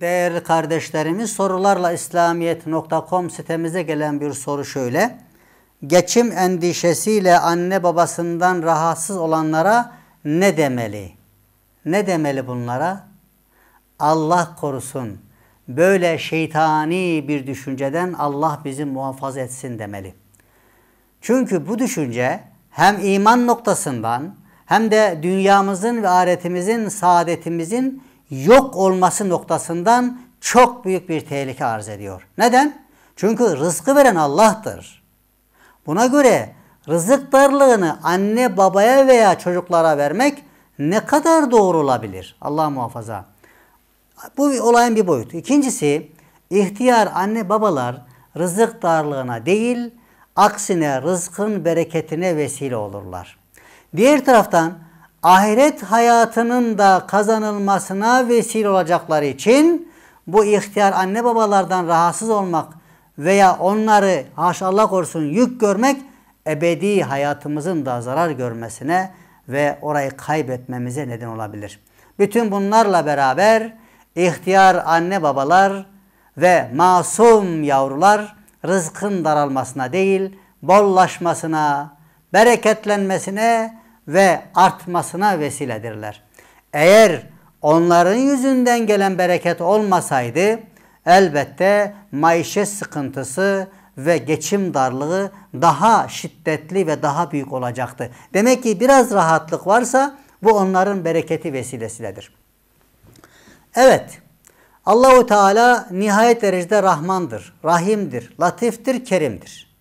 Değerli kardeşlerimiz sorularla İslamiyet.com sitemize gelen bir soru şöyle. Geçim endişesiyle anne babasından rahatsız olanlara ne demeli? Ne demeli bunlara? Allah korusun. Böyle şeytani bir düşünceden Allah bizi muhafaza etsin demeli. Çünkü bu düşünce hem iman noktasından hem de dünyamızın ve ahiretimizin, saadetimizin yok olması noktasından çok büyük bir tehlike arz ediyor. Neden? Çünkü rızkı veren Allah'tır. Buna göre rızık darlığını anne babaya veya çocuklara vermek ne kadar doğru olabilir? Allah muhafaza. Bu olayın bir boyutu. İkincisi ihtiyar anne babalar rızık darlığına değil aksine rızkın bereketine vesile olurlar. Diğer taraftan ahiret hayatının da kazanılmasına vesile olacakları için bu ihtiyar anne babalardan rahatsız olmak veya onları haşallah korusun yük görmek ebedi hayatımızın da zarar görmesine ve orayı kaybetmemize neden olabilir. Bütün bunlarla beraber ihtiyar anne babalar ve masum yavrular rızkın daralmasına değil, bollaşmasına, bereketlenmesine ve artmasına vesiledirler. Eğer onların yüzünden gelen bereket olmasaydı elbette maişet sıkıntısı ve geçim darlığı daha şiddetli ve daha büyük olacaktı. Demek ki biraz rahatlık varsa bu onların bereketi vesilesidir. Evet. Allahu Teala nihayet derecede Rahmandır, Rahim'dir, Latif'tir, Kerim'dir.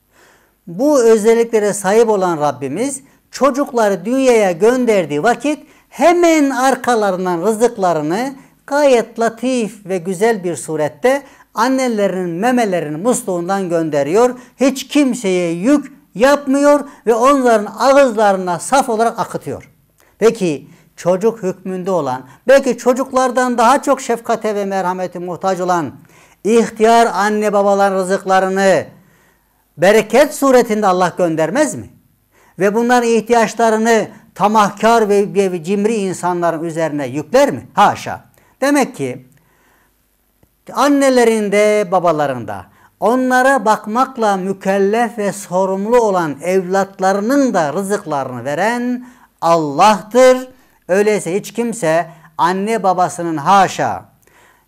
Bu özelliklere sahip olan Rabbimiz çocukları dünyaya gönderdiği vakit hemen arkalarından rızıklarını gayet latif ve güzel bir surette annelerinin memelerinin musluğundan gönderiyor. Hiç kimseye yük yapmıyor ve onların ağızlarına saf olarak akıtıyor. Peki çocuk hükmünde olan, belki çocuklardan daha çok şefkate ve merhamete muhtaç olan ihtiyar anne babalar rızıklarını bereket suretinde Allah göndermez mi? Ve bunların ihtiyaçlarını tamahkar ve cimri insanların üzerine yükler mi? Haşa. Demek ki annelerinde, babalarında onlara bakmakla mükellef ve sorumlu olan evlatlarının da rızıklarını veren Allah'tır. Öyleyse hiç kimse anne babasının haşa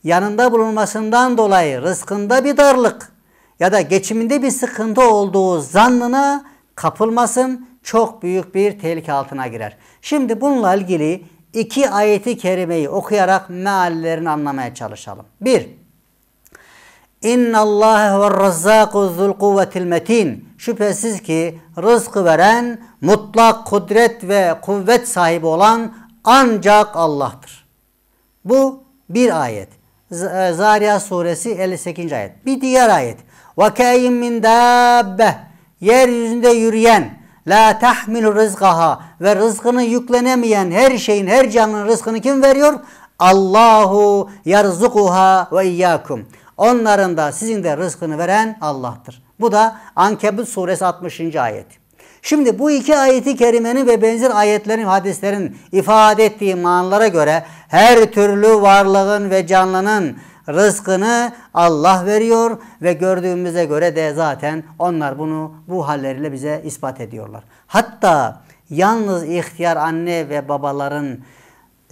yanında bulunmasından dolayı rızkında bir darlık ya da geçiminde bir sıkıntı olduğu zannına kapılmasın. Çok büyük bir tehlike altına girer. Şimdi bununla ilgili iki ayeti kerimeyi okuyarak meallerini anlamaya çalışalım. Bir, İnna Allah ve razzaku zul kuvvetil metin. Şüphesiz ki rızkı veren, mutlak kudret ve kuvvet sahibi olan ancak Allah'tır. Bu bir ayet. E, Zariyat suresi 58. ayet. Bir diğer ayet. Ve kâyin min dâbbe. Yeryüzünde yürüyen, la tahmilu rızkaha ve rızkını yüklenemeyen her şeyin, her canlının rızkını kim veriyor? Allahu yarzukuha ve iyyakum. Onların da sizin de rızkını veren Allah'tır. Bu da Ankebut suresi 60. ayet. Şimdi bu iki ayeti kerimenin ve benzer ayetlerin, hadislerin ifade ettiği manalara göre her türlü varlığın ve canlının rızkını Allah veriyor ve gördüğümüze göre de zaten onlar bunu bu halleriyle bize ispat ediyorlar. Hatta yalnız ihtiyar anne ve babaların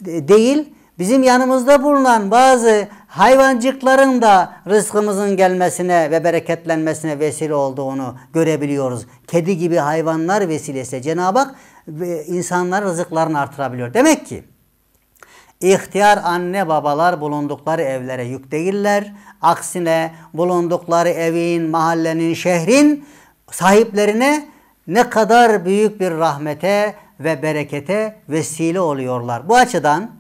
değil, bizim yanımızda bulunan bazı hayvancıkların da rızkımızın gelmesine ve bereketlenmesine vesile olduğunu görebiliyoruz. Kedi gibi hayvanlar vesilesi Cenab-ı Hak insanlar rızıklarını artırabiliyor. Demek ki ihtiyar anne babalar bulundukları evlere yük değiller. Aksine bulundukları evin, mahallenin, şehrin sahiplerine ne kadar büyük bir rahmete ve berekete vesile oluyorlar. Bu açıdan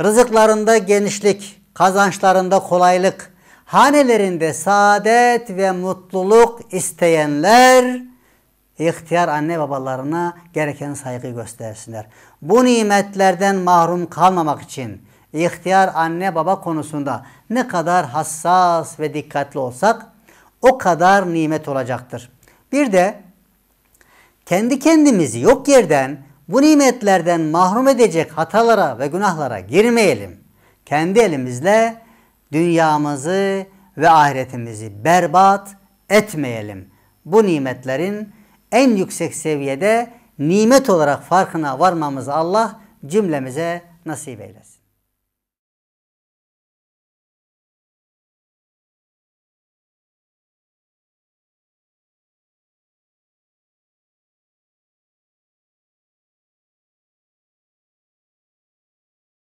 rızıklarında genişlik, kazançlarında kolaylık, hanelerinde saadet ve mutluluk isteyenler ihtiyar anne babalarına gereken saygı göstersinler. Bu nimetlerden mahrum kalmamak için ihtiyar anne baba konusunda ne kadar hassas ve dikkatli olsak o kadar nimet olacaktır. Bir de kendi kendimizi yok yerden bu nimetlerden mahrum edecek hatalara ve günahlara girmeyelim. Kendi elimizle dünyamızı ve ahiretimizi berbat etmeyelim. Bu nimetlerin en yüksek seviyede nimet olarak farkına varmamızı Allah cümlemize nasip eylesin.